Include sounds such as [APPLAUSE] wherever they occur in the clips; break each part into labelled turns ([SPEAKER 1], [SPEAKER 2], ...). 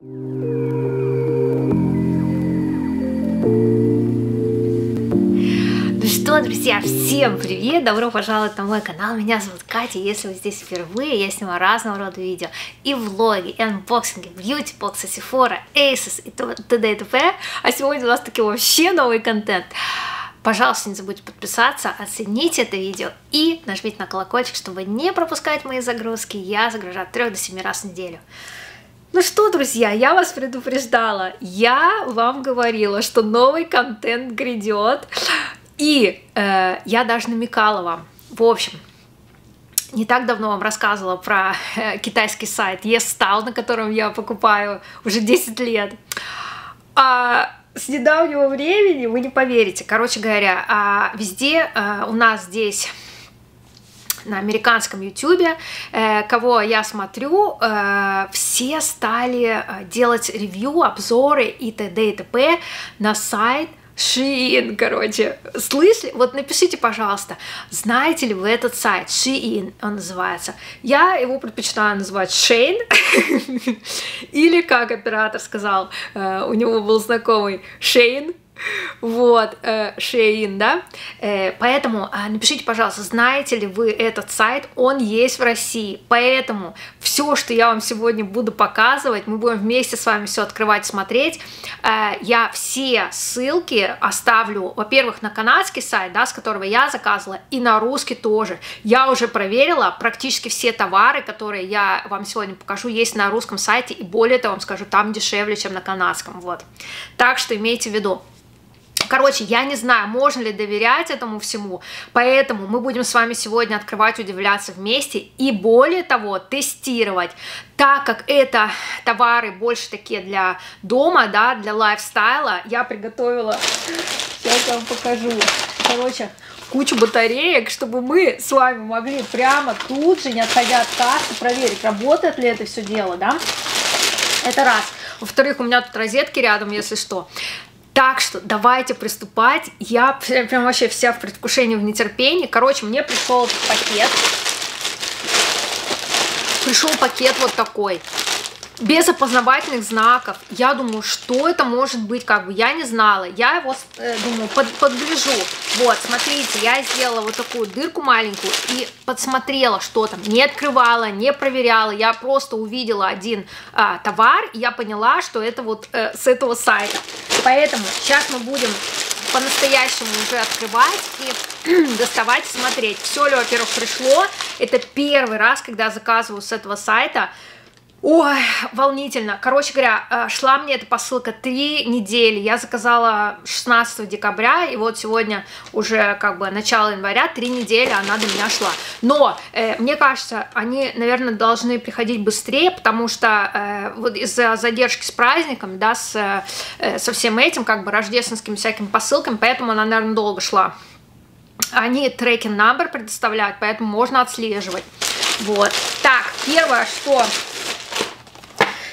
[SPEAKER 1] Ну что, друзья, всем привет! Добро пожаловать на мой канал. Меня зовут Катя. Если вы здесь впервые, я снимаю разного рода видео. И влоги, и анбоксинги, бьюти-боксы, Sephora, ASOS и т.д. и т.п. А сегодня у нас таки вообще новый контент. Пожалуйста, не забудьте подписаться, оцените это видео и нажмите на колокольчик, чтобы не пропускать мои загрузки. Я загружаю от 3 до 7 раз в неделю. Ну что, друзья, я вас предупреждала, я вам говорила, что новый контент грядет, и э, я даже намекала вам. В общем, не так давно вам рассказывала про э, китайский сайт YesStyle, на котором я покупаю уже 10 лет. А с недавнего времени, вы не поверите, короче говоря, а везде а, у нас здесь на американском ютубе, э, кого я смотрю, э, все стали э, делать ревью, обзоры и т.д. и т.п. на сайт Shein, короче. Слышали? Вот напишите, пожалуйста, знаете ли вы этот сайт? Shein он называется. Я его предпочитаю называть Shane. [LAUGHS] Или, как оператор сказал, у него был знакомый Шейн. Вот, э, Шейн, да? Э, поэтому э, напишите, пожалуйста, знаете ли вы этот сайт, он есть в России. Поэтому все, что я вам сегодня буду показывать, мы будем вместе с вами все открывать, смотреть. Э, я все ссылки оставлю, во-первых, на канадский сайт, да, с которого я заказывала, и на русский тоже. Я уже проверила, практически все товары, которые я вам сегодня покажу, есть на русском сайте, и более того, вам скажу, там дешевле, чем на канадском, вот. Так что имейте в виду. Короче, я не знаю, можно ли доверять этому всему, поэтому мы будем с вами сегодня открывать, удивляться вместе и более того, тестировать, так как это товары больше такие для дома, да, для лайфстайла, я приготовила, сейчас вам покажу, короче, кучу батареек, чтобы мы с вами могли прямо тут же, не отходя от кассы, проверить, работает ли это все дело, да, это раз. Во-вторых, у меня тут розетки рядом, если что. Так что давайте приступать. Я прям вообще вся в предвкушении, в нетерпении. Короче, мне пришел пакет. Пришел пакет вот такой без опознавательных знаков. Я думаю, что это может быть, как бы я не знала. Я его, э, думаю, под, подгляжу. Вот, смотрите, я сделала вот такую дырку маленькую и подсмотрела, что там. Не открывала, не проверяла. Я просто увидела один а, товар, и я поняла, что это вот э, с этого сайта. Поэтому сейчас мы будем по-настоящему уже открывать и [CLEARS THROAT] доставать, смотреть, все ли, во-первых, пришло. Это первый раз, когда заказываю с этого сайта. Ой, волнительно. Короче говоря, э, шла мне эта посылка три недели. Я заказала 16 декабря, и вот сегодня уже как бы начало января, три недели она до меня шла. Но э, мне кажется, они, наверное, должны приходить быстрее, потому что э, вот из-за задержки с праздником, да, с, э, со всем этим, как бы рождественскими всякими посылками, поэтому она, наверное, долго шла. Они трекинг number предоставляют, поэтому можно отслеживать. Вот. Так, первое, что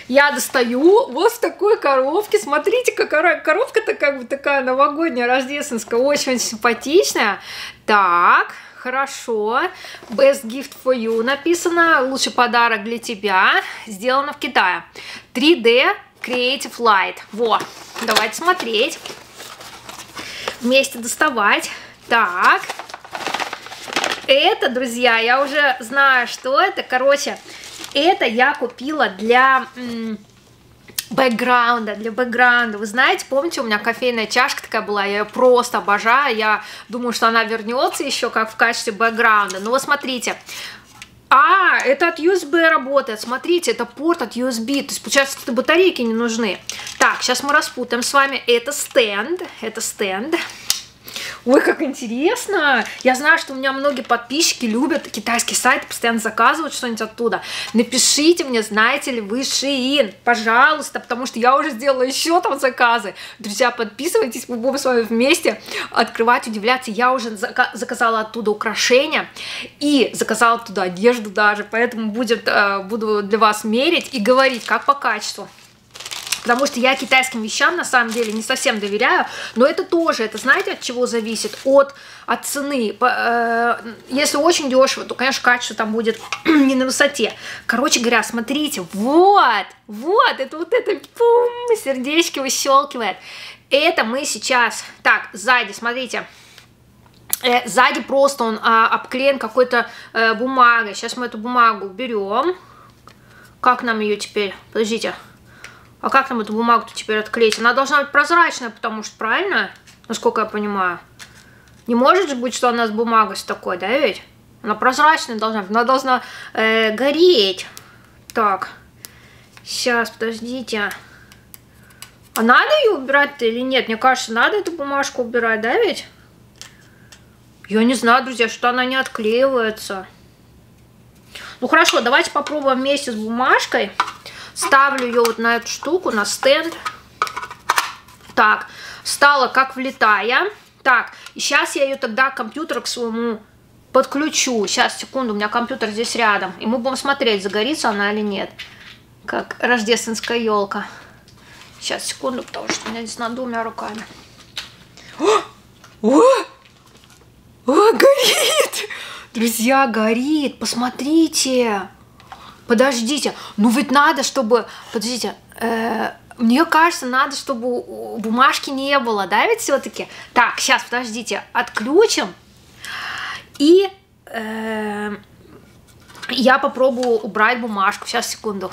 [SPEAKER 1] я достаю вот в такой коробке. Смотрите, какая коробка-то как бы такая новогодняя, рождественская, очень симпатичная. Так, хорошо. Best gift for you написано. Лучший подарок для тебя. Сделано в Китае. 3D Creative Light. Во, давайте смотреть. Вместе доставать. Так. Это, друзья, я уже знаю, что это. Короче, это я купила для бэкграунда, для бэкграунда. Вы знаете, помните, у меня кофейная чашка такая была, я ее просто обожаю, я думаю, что она вернется еще как в качестве бэкграунда. Ну вот смотрите, а, это от USB работает. Смотрите, это порт от USB. То есть, получается, это батарейки не нужны. Так, сейчас мы распутаем с вами. Это стенд. Это стенд. Ой, как интересно! Я знаю, что у меня многие подписчики любят китайские сайты, постоянно заказывают что-нибудь оттуда. Напишите мне, знаете ли вы Shein, пожалуйста, потому что я уже сделала еще там заказы. Друзья, подписывайтесь, мы будем с вами вместе открывать, удивляться. Я уже заказала оттуда украшения и заказала оттуда одежду даже, поэтому будет, э, буду для вас мерить и говорить, как по качеству. Потому что я китайским вещам на самом деле не совсем доверяю, но это тоже, это знаете от чего зависит? От, от цены. Э, если очень дешево, то, конечно, качество там будет [CLEARS THROAT] не на высоте. Короче говоря, смотрите, вот, вот, это вот это, пум, сердечки выщелкивает. Это мы сейчас, так, сзади, смотрите, э, сзади просто он а, обклеен какой-то э, бумагой. Сейчас мы эту бумагу берем. Как нам ее теперь? Подождите. А как нам эту бумагу теперь отклеить? Она должна быть прозрачная, потому что, правильно? Насколько я понимаю. Не может же быть, что она с бумагой с такой, да ведь? Она прозрачная должна быть. Она должна э, гореть. Так. Сейчас, подождите. А надо ее убирать-то или нет? Мне кажется, надо эту бумажку убирать, да ведь? Я не знаю, друзья, что она не отклеивается. Ну хорошо, давайте попробуем вместе с бумажкой. Ставлю ее вот на эту штуку, на стенд. Так, стала как влетая. Так, и сейчас я ее тогда к компьютеру к своему подключу. Сейчас, секунду, у меня компьютер здесь рядом. И мы будем смотреть, загорится она или нет. Как рождественская елка. Сейчас, секунду, потому что у меня здесь над двумя руками. О! О! О, горит! Друзья, горит! Посмотрите! Подождите, ну ведь надо, чтобы... Подождите, э, мне кажется, надо, чтобы бумажки не было, да, ведь все-таки? Так, сейчас, подождите, отключим. И э, я попробую убрать бумажку. Сейчас, секунду.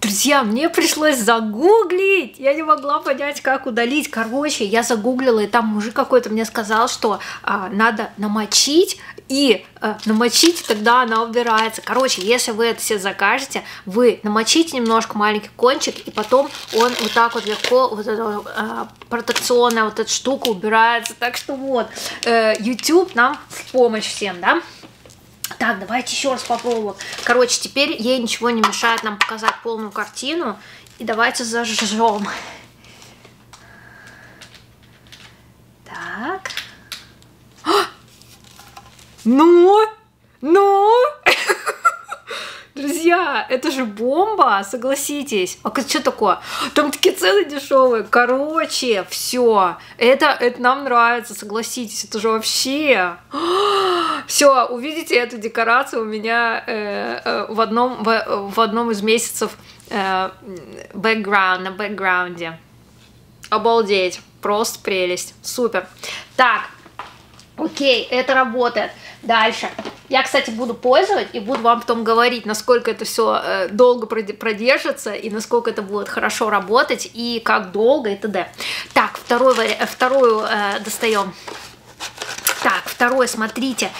[SPEAKER 1] Друзья, мне пришлось загуглить. Я не могла понять, как удалить. Короче, я загуглила, и там мужик какой-то мне сказал, что а, надо намочить и а, намочить, тогда она убирается. Короче, если вы это все закажете, вы намочите немножко маленький кончик, и потом он вот так вот легко, вот эта а, протекционная вот эта штука убирается. Так что вот, э, YouTube нам в помощь всем, да? Так, давайте еще раз попробуем. Короче, теперь ей ничего не мешает нам показать полную картину. И давайте зажжем. Так. Ну? Ну? [LAUGHS] Друзья, это же бомба, согласитесь. А что такое? Там такие цены дешевые. Короче, все. Это, это нам нравится, согласитесь. Это же вообще... [GASPS] Все, увидите эту декорацию у меня э, э, в, одном, в, в одном из месяцев э, бэкграунд, на бэкграунде. Обалдеть. Просто прелесть. Супер. Так, окей, это работает. Дальше. Я, кстати, буду пользовать и буду вам потом говорить, насколько это все э, долго продержится и насколько это будет хорошо работать и как долго и т.д. Так, второй, вторую э, достаем. Так, второе, смотрите.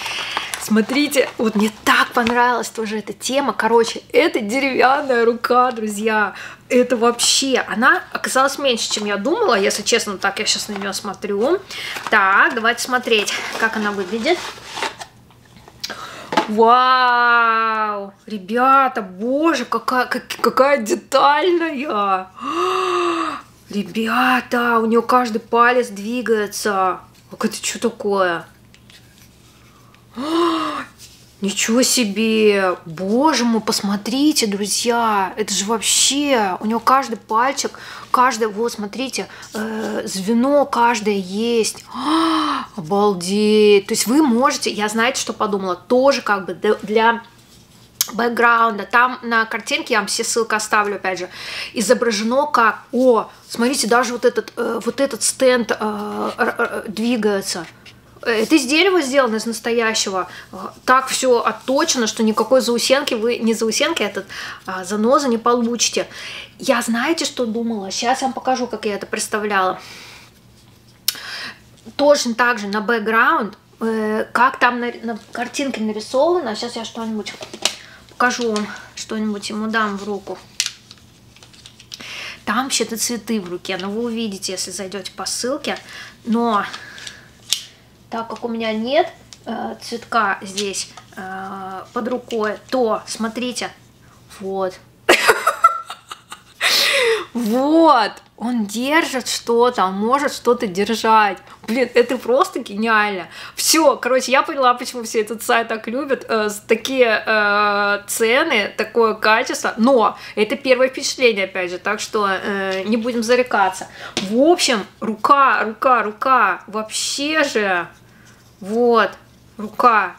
[SPEAKER 1] Смотрите, вот мне так понравилась тоже эта тема. Короче, это деревянная рука, друзья. Это вообще, она оказалась меньше, чем я думала, если честно, так я сейчас на нее смотрю. Так, давайте смотреть, как она выглядит. Вау! Ребята, боже, какая, как, какая детальная! Ребята, у нее каждый палец двигается. Как это что такое? Ничего себе! Боже мой, посмотрите, друзья! Это же вообще... У него каждый пальчик, каждый... Вот, смотрите, э, звено каждое есть. А, обалдеть! То есть вы можете... Я знаете, что подумала? Тоже как бы для бэкграунда. Там на картинке, я вам все ссылки оставлю, опять же, изображено как... О, смотрите, даже вот этот, э, вот этот стенд э, э, двигается. Это из дерева сделано, из настоящего. Так все отточено, что никакой заусенки вы, не заусенки, а этот а, заноза не получите. Я знаете, что думала? Сейчас я вам покажу, как я это представляла. Точно так же на бэкграунд, э, как там на, на картинке нарисовано. Сейчас я что-нибудь покажу вам, что-нибудь ему дам в руку. Там вообще-то цветы в руке, но вы увидите, если зайдете по ссылке. Но так как у меня нет э, цветка здесь э, под рукой, то смотрите, вот. Вот, он держит что-то, он может что-то держать. Блин, это просто гениально. Все, короче, я поняла, почему все этот сайт так любят. Э, такие э, цены, такое качество. Но это первое впечатление, опять же, так что э, не будем зарекаться. В общем, рука, рука, рука. Вообще же, вот, рука.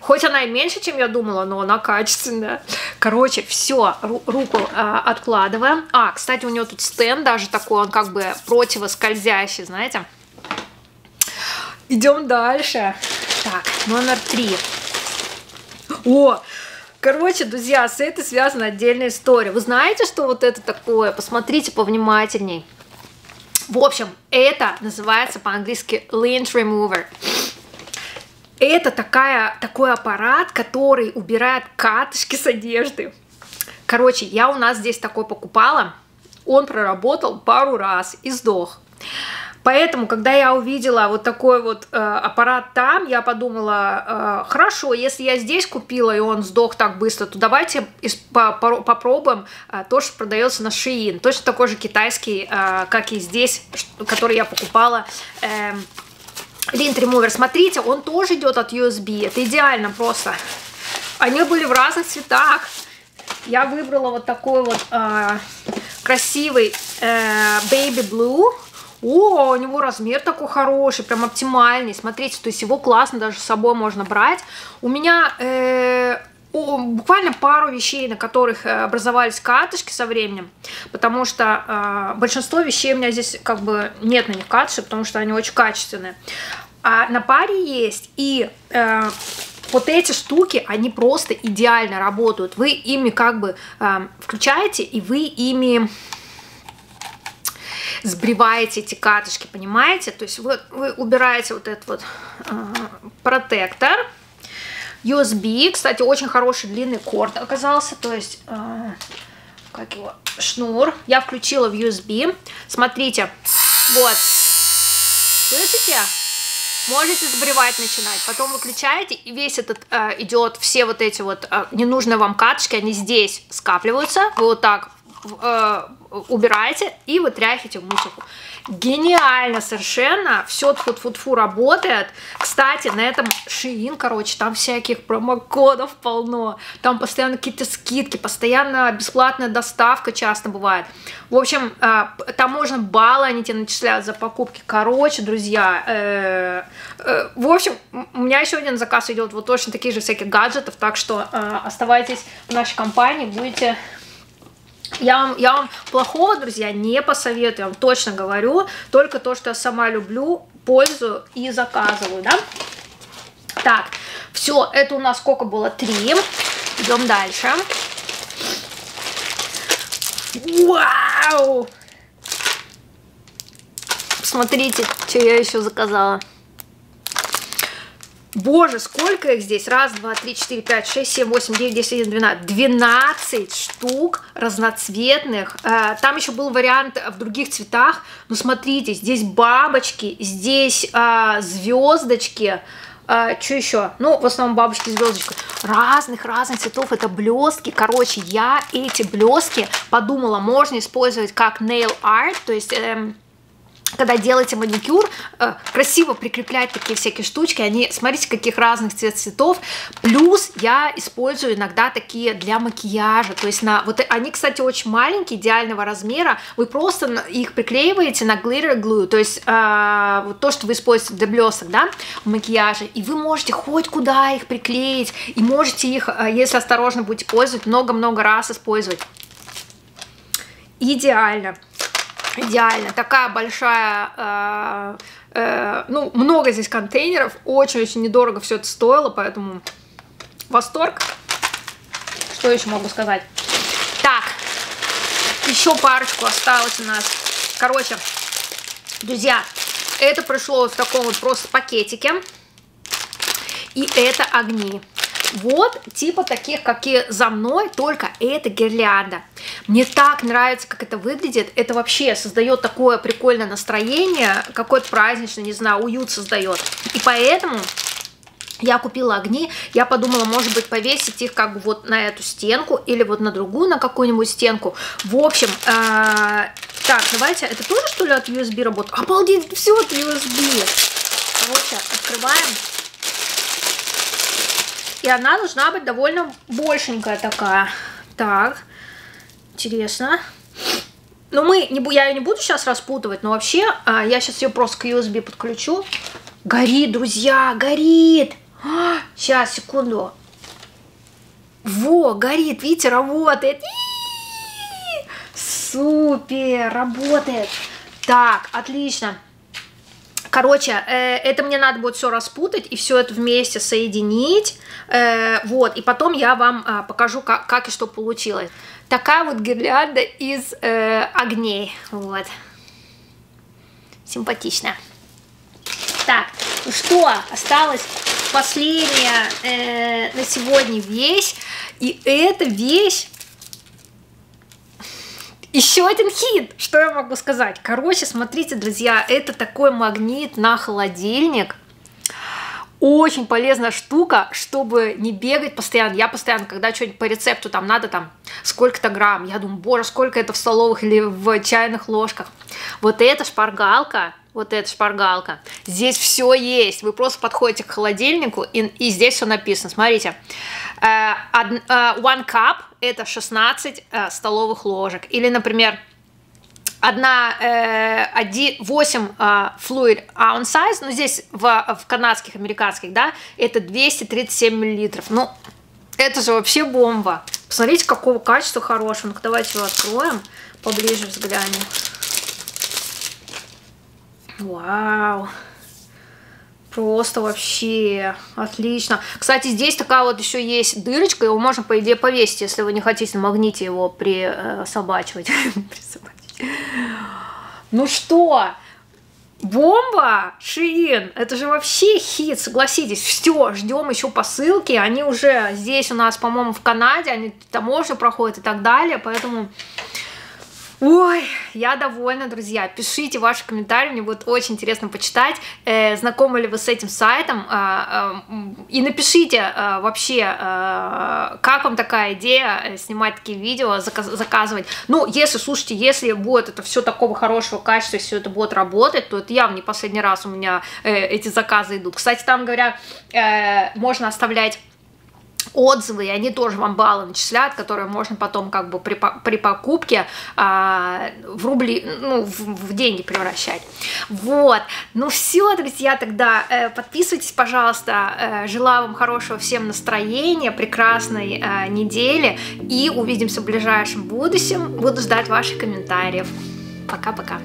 [SPEAKER 1] Хоть она и меньше, чем я думала, но она качественная. Короче, все, ру руку э, откладываем. А, кстати, у него тут стенд даже такой, он как бы противоскользящий, знаете. Идем дальше. Так, номер три. О, Короче, друзья, с этой связана отдельная история. Вы знаете, что вот это такое? Посмотрите повнимательней. В общем, это называется по-английски lint remover. Это такая, такой аппарат, который убирает катышки с одежды. Короче, я у нас здесь такой покупала. Он проработал пару раз и сдох. Поэтому, когда я увидела вот такой вот э, аппарат там, я подумала, э, хорошо, если я здесь купила и он сдох так быстро, то давайте по по попробуем э, то, что продается на Shein. Точно такой же китайский, э, как и здесь, который я покупала. Э, Lint Remover, смотрите, он тоже идет от USB, это идеально просто. Они были в разных цветах. Я выбрала вот такой вот э, красивый э, Baby Blue. О, у него размер такой хороший, прям оптимальный. Смотрите, то есть его классно даже с собой можно брать. У меня э, буквально пару вещей, на которых э, образовались катышки со временем, потому что э, большинство вещей у меня здесь как бы нет на них катышек, потому что они очень качественные. А на паре есть и э, вот эти штуки, они просто идеально работают. Вы ими как бы э, включаете, и вы ими сбриваете эти катышки, понимаете? То есть вы, вы убираете вот этот вот э, протектор, USB, кстати, очень хороший длинный корд оказался, то есть, э, как его, шнур. Я включила в USB. Смотрите, вот, слышите? Можете сбривать начинать, потом выключаете, и весь этот э, идет, все вот эти вот э, ненужные вам катышки, они здесь скапливаются, вы вот так э, убираете и вытряхиваете в мусорку. Гениально совершенно, все тфу-тфу-тфу работает. Кстати, на этом Shein, короче, там всяких промокодов полно, там постоянно какие-то скидки, постоянно бесплатная доставка часто бывает. В общем, э, там можно баллы, они тебе начисляют за покупки. Короче, друзья, э, э, в общем, у меня еще один заказ идет вот точно таких же всяких гаджетов, так что оставайтесь в нашей компании, будете я вам, я вам плохого, друзья, не посоветую, я вам точно говорю. Только то, что я сама люблю, пользую и заказываю, да? Так, все, это у нас сколько было? Три. Идем дальше. Вау! Смотрите, что я еще заказала. Боже, сколько их здесь? Раз, два, три, четыре, пять, шесть, семь, восемь, девять, десять, один, двенадцать. Двенадцать штук разноцветных. Э, там еще был вариант в других цветах. Но смотрите, здесь бабочки, здесь а, звездочки. А, что еще? Ну, в основном бабочки, звездочки. Разных, разных цветов. Это блестки. Короче, я эти блестки подумала, можно использовать как nail art. То есть... Эм, когда делаете маникюр, э, красиво прикреплять такие всякие штучки, они, смотрите, каких разных цвет цветов, плюс я использую иногда такие для макияжа, то есть на, вот они, кстати, очень маленькие, идеального размера, вы просто их приклеиваете на glitter glue, то есть э, то, что вы используете для блесок, да, в макияже, и вы можете хоть куда их приклеить, и можете их, э, если осторожно будете пользовать, много-много раз использовать. Идеально идеально. Такая большая, э, э, ну, много здесь контейнеров, очень-очень недорого все это стоило, поэтому восторг. Что еще могу сказать? Так, еще парочку осталось у нас. Короче, друзья, это пришло в таком вот просто пакетике. И это огни. Вот типа таких, какие за мной, только это гирлянда. Мне так нравится, как это выглядит. Это вообще создает такое прикольное настроение, какое-то праздничное, не знаю, уют создает. И поэтому я купила огни, я подумала, может быть, повесить их как бы вот на эту стенку или вот на другую, на какую-нибудь стенку. В общем, э, так, давайте, это тоже что ли от USB работает? Обалдеть, все от USB. Короче, открываем. И она должна быть довольно большенькая такая. Так, интересно. Ну, мы, не, я ее не буду сейчас распутывать, но вообще, а, я сейчас ее просто к USB подключу. Горит, друзья, горит. [GASPS] Сейчас, секунду. Во, горит, видите, работает. Супер, работает. Так, отлично. Короче, э, это мне надо будет все распутать и все это вместе соединить. Э, вот, и потом я вам э, покажу, как, как и что получилось. Такая вот гирлянда из э, огней. Вот. Симпатично. Так, ну что, осталось последняя э, на сегодня вещь. И эта вещь еще один хит, что я могу сказать? Короче, смотрите, друзья, это такой магнит на холодильник. Очень полезная штука, чтобы не бегать постоянно. Я постоянно, когда что-нибудь по рецепту там надо там сколько-то грамм, я думаю, боже, сколько это в столовых или в чайных ложках. Вот эта шпаргалка, вот эта шпаргалка. Здесь все есть. Вы просто подходите к холодильнику, и, и здесь все написано. Смотрите. Uh, one cup – это 16 uh, столовых ложек. Или, например, одна, э, 1, 8 э, fluid ounce size, ну, здесь в, в канадских, американских, да, это 237 миллилитров. Ну, это же вообще бомба. Посмотрите, какого качества хорошего. Ну давайте его откроем, поближе взглянем. Вау. Просто вообще отлично. Кстати, здесь такая вот еще есть дырочка, его можно, по идее, повесить, если вы не хотите на магните его присобачивать. [LAUGHS] Ну что, Бомба! Шиин! Это же вообще хит, согласитесь. Все, ждем еще посылки. Они уже здесь у нас, по-моему, в Канаде, они таможню проходят и так далее. Поэтому Ой, я довольна, друзья. Пишите ваши комментарии, мне будет очень интересно почитать, э, знакомы ли вы с этим сайтом. Э, э, и напишите э, вообще, э, как вам такая идея э, снимать такие видео, заказ заказывать. Ну, если, слушайте, если будет это все такого хорошего качества, все это будет работать, то это явно не последний раз у меня э, эти заказы идут. Кстати, там, говоря, э, можно оставлять отзывы, и они тоже вам баллы начисляют, которые можно потом как бы при, при покупке а, в рубли, ну, в, в деньги превращать. Вот, ну все, друзья, тогда э, подписывайтесь, пожалуйста, э, желаю вам хорошего всем настроения, прекрасной э, недели, и увидимся в ближайшем будущем, буду ждать ваших комментариев. Пока-пока.